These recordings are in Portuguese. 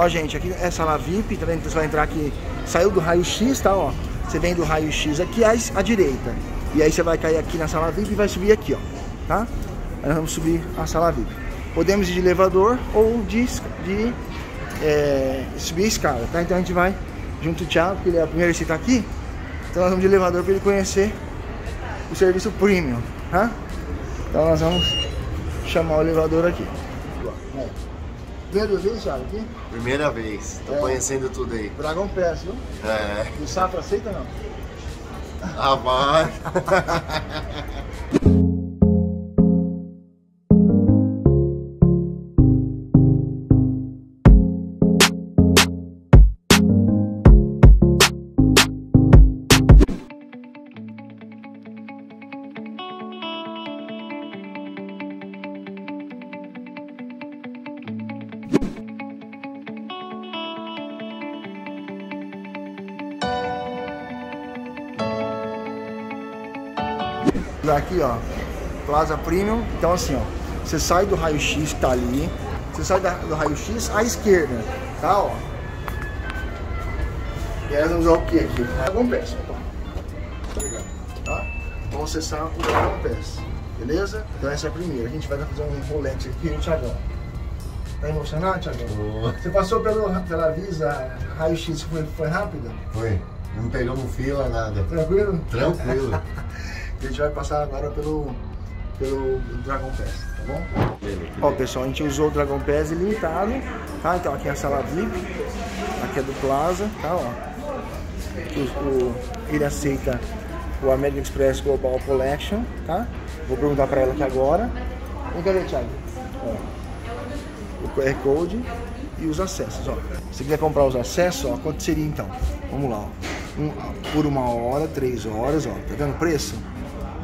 Ó, gente, aqui é sala VIP, tá vendo? Você vai entrar aqui, saiu do raio-x, tá, ó. Você vem do raio-x aqui à, à direita. E aí você vai cair aqui na sala VIP e vai subir aqui, ó, tá? Aí nós vamos subir a sala VIP. Podemos ir de elevador ou de, de é, subir a escada, tá? Então a gente vai junto o Thiago, que ele é o primeiro que está aqui. Então nós vamos de elevador para ele conhecer o serviço premium, tá? Então nós vamos chamar o elevador aqui. Primeira vez, Thiago, aqui? Primeira vez, tô É. conhecendo tudo aí. Dragon Pass, viu? É. E o Safra aceita não? Ah, vai. Aqui, ó, Plaza Premium. Então, assim, ó, você sai do raio-x que tá ali, você sai da- do raio-x à esquerda, tá, ó. E aí nós vamos usar o que aqui? Dragon Pass, ó. Tá? Vamos acessar o Dragon Pass, beleza? Então essa é a primeira. A gente vai fazer um rolete aqui no Thiagão. Tá emocionado, Thiagão? Boa. Você passou pelo, pela Visa raio-x, foi, foi rápido? Foi. Não pegamos fila, nada. Tranquilo? Tranquilo. A gente vai passar agora pelo, pelo Dragon Pass, tá bom? Ó, pessoal, a gente usou o Dragon Pass ilimitado, tá? Então aqui é a sala VIP, aqui é do Plaza, tá? Ó. Aqui o, o- ele aceita o American Express Global Collection, tá? Vou perguntar pra ela aqui agora. Vem cá ver, Thiago. Ó, o QR Code e os acessos, ó. Se quiser comprar os acessos, ó, quanto seria então? Vamos lá, ó. Um- por uma hora, três horas, ó. Tá vendo o preço?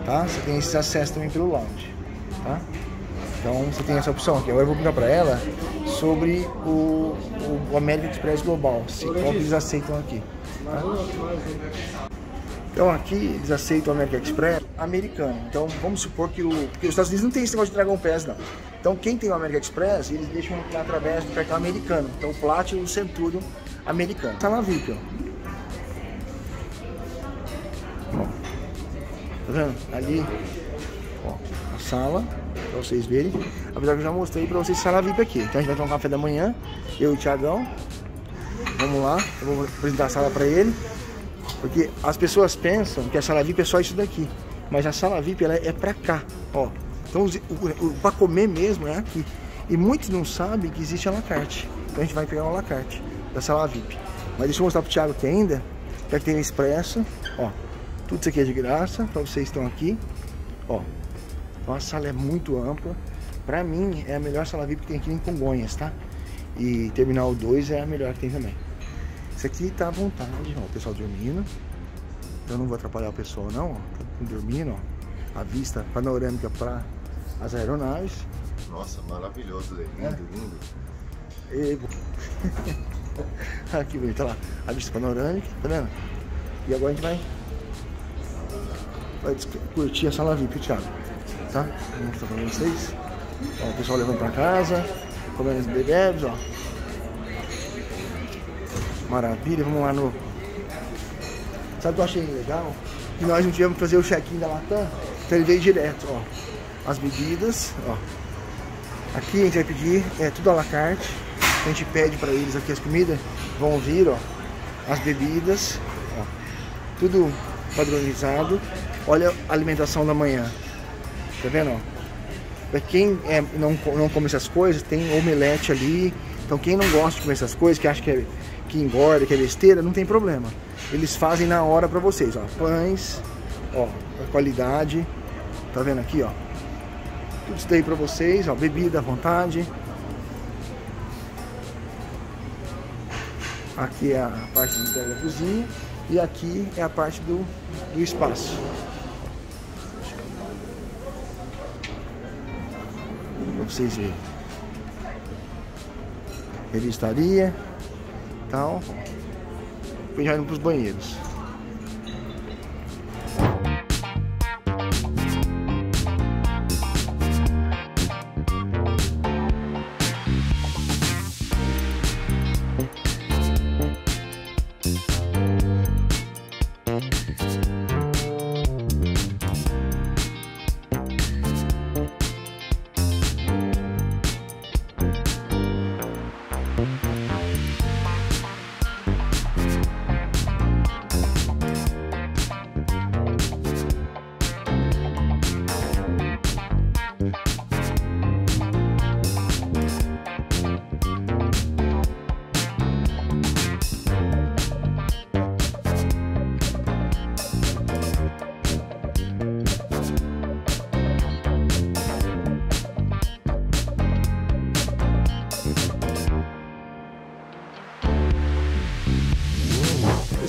Tá? Você tem esses acessos também pelo lounge, tá? Então você tem essa opção aqui. Agora eu vou perguntar pra ela sobre o, o, o American Express Global, se qual que eles aceitam aqui. tá? Então aqui eles aceitam o American Express americano. Então vamos supor que o. Porque os Estados Unidos não tem esse negócio de Dragon Pass, não. Então quem tem o American Express, eles deixam entrar através do cartão americano. Então o Platinum e o Centurion americano. Tá na VIP. Ó. Vendo? Ali, ó, a sala, pra vocês verem. Apesar que eu já mostrei pra vocês a sala VIP aqui. Então a gente vai tomar um café da manhã, eu e o Thiagão. Vamos lá, eu vou apresentar a sala pra ele. Porque as pessoas pensam que a sala VIP é só isso daqui. Mas a sala VIP ela é pra cá, ó. Então o, o, pra comer mesmo é aqui. E muitos não sabem que existe a la carte. Então a gente vai pegar uma la carte da sala VIP. Mas deixa eu mostrar pro Thiago aqui ainda. Já que tem o expresso, ó. Tudo isso aqui é de graça, pra vocês estão aqui. Ó. Então a sala é muito ampla. Pra mim é a melhor sala VIP que tem aqui em Congonhas, tá? E Terminal 2 é a melhor que tem também. Isso aqui tá à vontade, ó, o pessoal dormindo. Eu não vou atrapalhar o pessoal não, ó. Tá dormindo, ó. A vista panorâmica para as aeronaves. Nossa, maravilhoso. é Lindo, lindo. E... Aqui bonito, olha lá. A vista panorâmica, tá vendo? E agora a gente vai, vai curtir a sala VIP, Thiago. Tá? Vou mostrar pra vocês. Ó, o pessoal levando pra casa, comendo os bebês, ó. Maravilha, vamos lá no. Sabe o que eu achei legal? Que nós não tivemos que fazer o check-in da Latam, então ele veio direto, ó. As bebidas, ó. Aqui a gente vai pedir, é tudo à la carte. A gente pede para eles aqui as comidas, vão vir, ó. As bebidas, ó. Tudo padronizado. Olha a alimentação da manhã. Tá vendo, ó? Pra quem é, não, não come essas coisas, tem omelete ali. Então quem não gosta de comer essas coisas, que acha que, é, que engorda, que é besteira, não tem problema. Eles fazem na hora pra vocês, ó. Pães, ó, a qualidade. Tá vendo aqui, ó? Tudo isso daí pra vocês, ó. Bebida à vontade. Aqui é a parte da cozinha. E aqui é a parte do, do espaço. Pra vocês verem. Ele estaria. Tal. Depois já indo pros banheiros.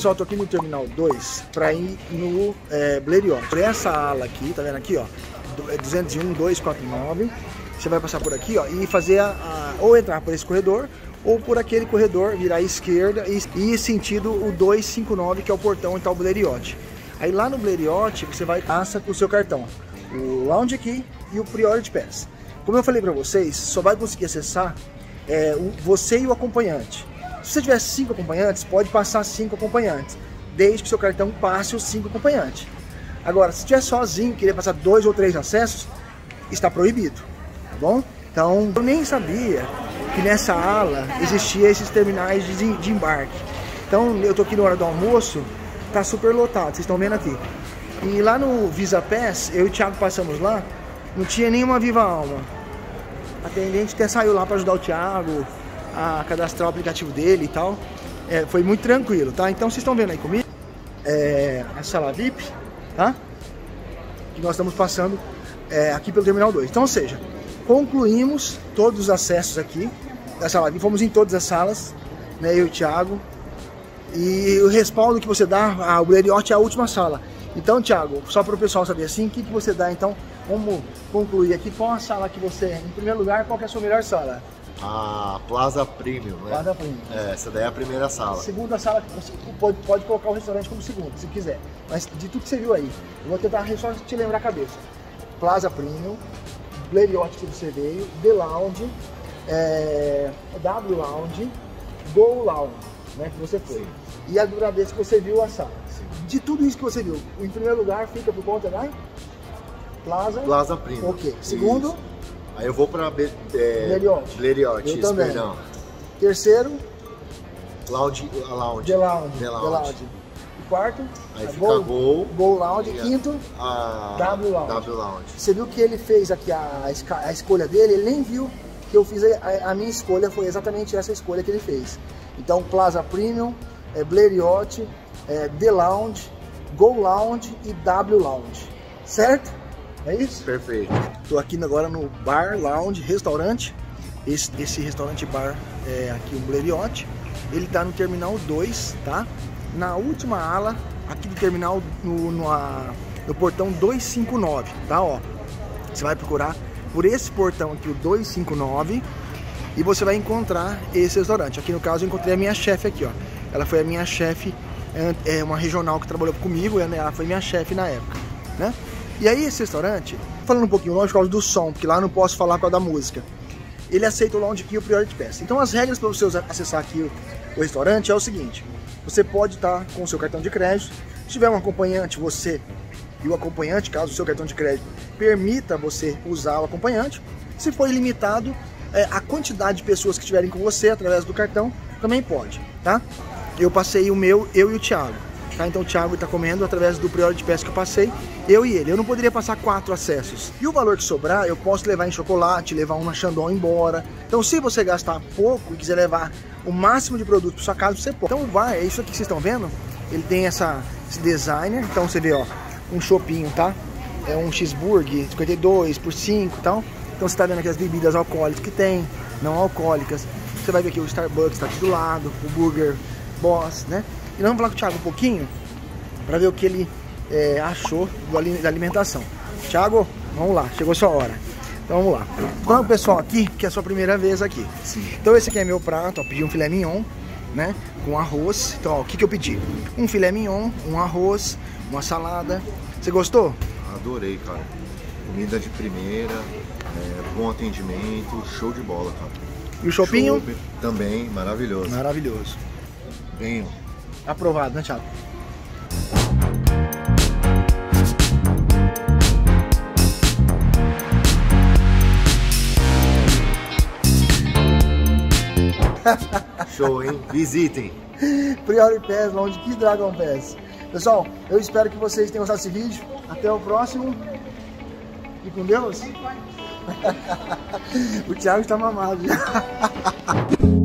Pessoal, tô aqui no Terminal 2 para ir no é, Blériot. Por essa ala aqui, tá vendo aqui, ó? 201, 249. Você vai passar por aqui, ó, e fazer a, a, ou entrar por esse corredor ou por aquele corredor, virar à esquerda e, sentido o 259, que é o portão está o Blériot. Aí lá no Blériot, você vai passa o seu cartão, o Lounge Key e o Priority Pass. Como eu falei para vocês, só vai conseguir acessar é, o, você e o acompanhante. Se você tiver cinco acompanhantes, pode passar cinco acompanhantes, desde que seu cartão passe os cinco acompanhantes. Agora, se estiver sozinho querer passar dois ou três acessos, está proibido, tá bom? Então, eu nem sabia que nessa ala existia esses terminais de, de embarque. Então eu tô aqui na hora do almoço, tá super lotado, vocês estão vendo aqui. E lá no Visa Pass, eu e o Thiago passamos lá, não tinha nenhuma viva alma. A atendente até saiu lá para ajudar o Thiago a cadastrar o aplicativo dele e tal. É, foi muito tranquilo, tá? Então vocês estão vendo aí comigo é, a sala VIP, tá? Que nós estamos passando é, aqui pelo Terminal 2. Então, ou seja, concluímos todos os acessos aqui da sala. E fomos em todas as salas, né, eu e o Thiago. E o respaldo que você dá, a, o Blériot é a última sala. Então, Thiago, só para o pessoal saber assim, o que, que você dá então? Vamos concluir aqui. Qual a sala que você, em primeiro lugar, qual é a sua melhor sala? A Plaza Premium, né? Plaza Premium. É, essa daí é a primeira sala. Segunda sala, você pode, pode colocar o restaurante como segundo, se quiser. Mas de tudo que você viu aí, eu vou tentar só te lembrar a cabeça. Plaza Premium, Blériot que você veio, The Lounge, é, W Lounge, Go Lounge, né, que você foi. Sim. E a Duradez que você viu a sala. Sim. De tudo isso que você viu, em primeiro lugar fica por conta da Plaza. Plaza Prima. Ok. Segundo. Isso. Aí eu vou para é, isso, perdão. Terceiro. Lounge, Lounge. The Lounge. The Lounge. The Lounge. E quarto. Aí fica Gol, Gol. Gol Lounge. Quinto. A W Lounge. W Lounge. Você viu que ele fez aqui a, a escolha dele, ele nem viu que eu fiz a, a, minha escolha foi exatamente essa escolha que ele fez. Então Plaza Premium, é, Blériot, é, The Lounge, Go Lounge e W Lounge, certo? É isso? Perfeito. Estou aqui agora no Bar Lounge Restaurante. Esse, esse restaurante bar é aqui o Blériot. Ele está no Terminal 2, tá? Na última ala aqui do terminal no, no, a, no portão 259, tá? Ó, você vai procurar por esse portão aqui, o 259, e você vai encontrar esse restaurante. Aqui no caso eu encontrei a minha chefe aqui, ó. Ela foi a minha chefe, é, é uma regional que trabalhou comigo, ela foi minha chefe na época, né? E aí esse restaurante, falando um pouquinho longe por causa do som, porque lá não posso falar por causa da música. Ele aceita o Lounge Key e o Priority Pass. Então as regras para você acessar aqui o, restaurante é o seguinte. Você pode estar com o seu cartão de crédito. Se tiver um acompanhante, você e o acompanhante, caso o seu cartão de crédito permita você usar o acompanhante. Se for ilimitado, é, a quantidade de pessoas que estiverem com você através do cartão também pode, tá? Eu passei o meu, eu e o Thiago. Tá? Então o Thiago está comendo através do Priority Pass que eu passei, eu e ele. Eu não poderia passar quatro acessos. E o valor que sobrar, eu posso levar em chocolate, levar uma Chandon embora. Então se você gastar pouco e quiser levar o máximo de produto para sua casa, você pode. Então vai, é isso aqui que vocês estão vendo. Ele tem essa, esse designer, então você vê, ó, um chopinho, tá? É um cheeseburger, 52 por 5 e tal. Então você tá vendo aqui as bebidas alcoólicas que tem, não alcoólicas. Você vai ver aqui o Starbucks tá aqui do lado, o Burger Boss, né? E nós vamos falar com o Thiago um pouquinho para ver o que ele é, achou do, da alimentação. Thiago, vamos lá, chegou a sua hora. Então vamos lá. Então o pessoal aqui, que é a sua primeira vez aqui. Sim. Então esse aqui é meu prato, ó, pedi um filé mignon, né? Com arroz. Então ó, o que, que eu pedi? Um filé mignon, um arroz, uma salada. Você gostou? Adorei, cara. Comida de primeira, é, bom atendimento, show de bola, cara. E o shopping? Também, maravilhoso. Maravilhoso. Venham. Aprovado, né, Thiago? Show, hein? Visitem. Priority Pass, Lounge que Dragon Pass. Pessoal, eu espero que vocês tenham gostado desse vídeo. Até o próximo. E com Deus. o Thiago está mamado já.